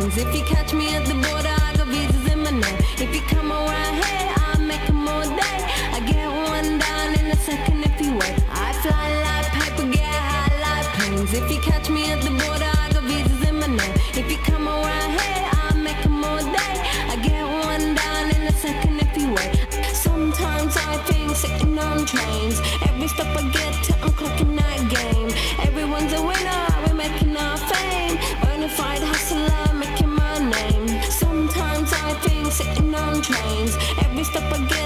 friends. If you catch me at the border, I got visas in my name. If you come around here, I'll make them all day. I get one down in a second if you wait. I fly like paper, get high like planes. If you catch me at the border, I got visas in my name. If you come around here, I'll make them all day. I get one down in a second if you wait. Sometimes I think sitting on trains. Every stop I get to, I'm clocking Every step I get.